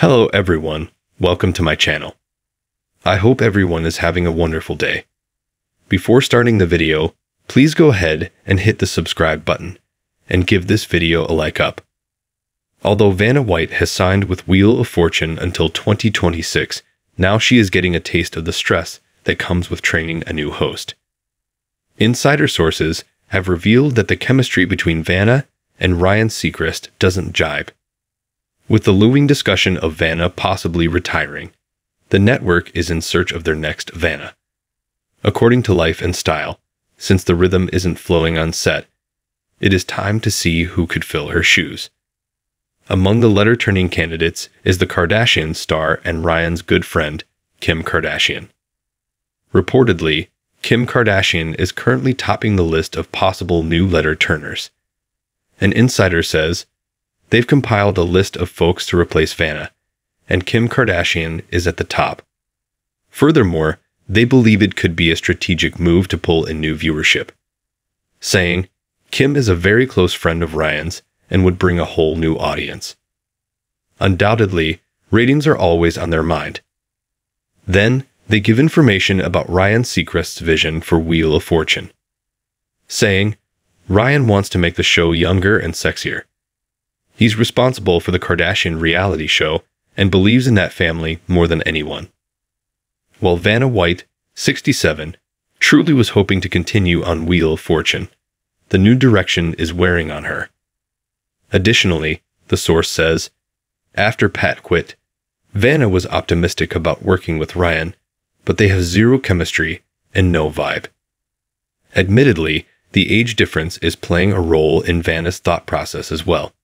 Hello everyone, welcome to my channel. I hope everyone is having a wonderful day. Before starting the video, please go ahead and hit the subscribe button and give this video a like up. Although Vanna White has signed with Wheel of Fortune until 2026, now she is getting a taste of the stress that comes with training a new host. Insider sources have revealed that the chemistry between Vanna and Ryan Seacrest doesn't jibe. With the looming discussion of Vanna possibly retiring, the network is in search of their next Vanna. According to Life and Style, since the rhythm isn't flowing on set, it is time to see who could fill her shoes. Among the letter turning candidates is the Kardashian star and Ryan's good friend, Kim Kardashian. Reportedly, Kim Kardashian is currently topping the list of possible new letter turners. An insider says they've compiled a list of folks to replace Vanna, and Kim Kardashian is at the top. Furthermore, they believe it could be a strategic move to pull in new viewership, saying, Kim is a very close friend of Ryan's and would bring a whole new audience. Undoubtedly, ratings are always on their mind. Then, they give information about Ryan Seacrest's vision for Wheel of Fortune, saying, Ryan wants to make the show younger and sexier. He's responsible for the Kardashian reality show and believes in that family more than anyone. While Vanna White, 67, truly was hoping to continue on Wheel of Fortune, the new direction is wearing on her. Additionally, the source says, after Pat quit, Vanna was optimistic about working with Ryan, but they have zero chemistry and no vibe. Admittedly, the age difference is playing a role in Vanna's thought process as well.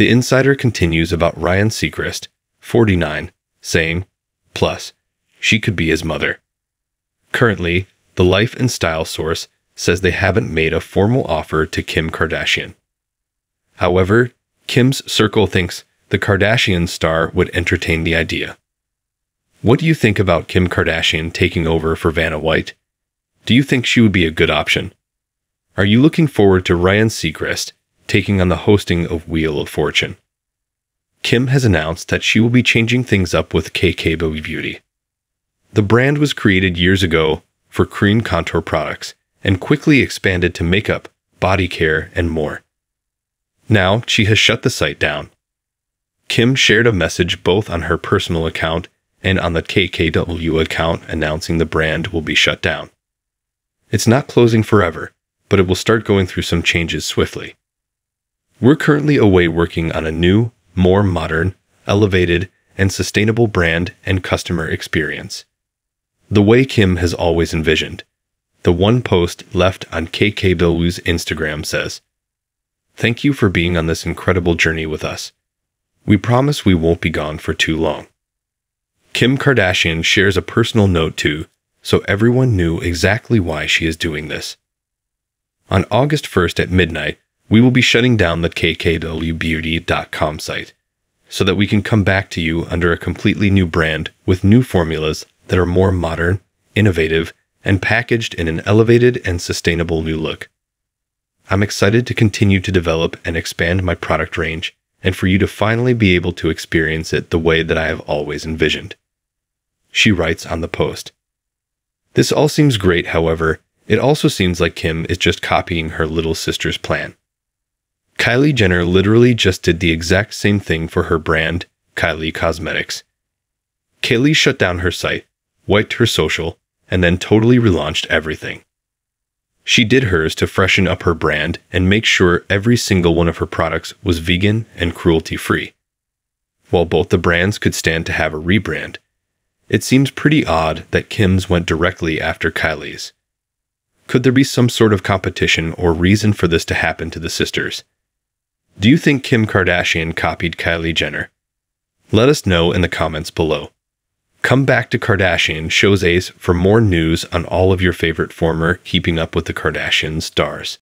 The insider continues about Ryan Seacrest, 49, saying, Plus, she could be his mother. Currently, the Life and Style source says they haven't made a formal offer to Kim Kardashian. However, Kim's circle thinks the Kardashian star would entertain the idea. What do you think about Kim Kardashian taking over for Vanna White? Do you think she would be a good option? Are you looking forward to Ryan Seacrest taking on the hosting of Wheel of Fortune? Kim has announced that she will be changing things up with KKW Beauty. The brand was created years ago for cream contour products and quickly expanded to makeup, body care, and more. Now she has shut the site down. Kim shared a message both on her personal account and on the KKW account announcing the brand will be shut down. It's not closing forever, but it will start going through some changes swiftly. We're currently away working on a new, more modern, elevated, and sustainable brand and customer experience. The way Kim has always envisioned. The one post left on KK KKW's Instagram says, Thank you for being on this incredible journey with us. We promise we won't be gone for too long. Kim Kardashian shares a personal note too, so everyone knew exactly why she is doing this. On August 1st at midnight, we will be shutting down the kkwbeauty.com site so that we can come back to you under a completely new brand with new formulas that are more modern, innovative, and packaged in an elevated and sustainable new look. I'm excited to continue to develop and expand my product range and for you to finally be able to experience it the way that I have always envisioned. She writes on the post. This all seems great, however, it also seems like Kim is just copying her little sister's plan. Kylie Jenner literally just did the exact same thing for her brand, Kylie Cosmetics. Kylie shut down her site, wiped her social, and then totally relaunched everything. She did hers to freshen up her brand and make sure every single one of her products was vegan and cruelty free. While both the brands could stand to have a rebrand, it seems pretty odd that Kim's went directly after Kylie's. Could there be some sort of competition or reason for this to happen to the sisters? Do you think Kim Kardashian copied Kylie Jenner? Let us know in the comments below. Come back to Kardashian shows Ace for more news on all of your favorite former Keeping Up with the Kardashian stars.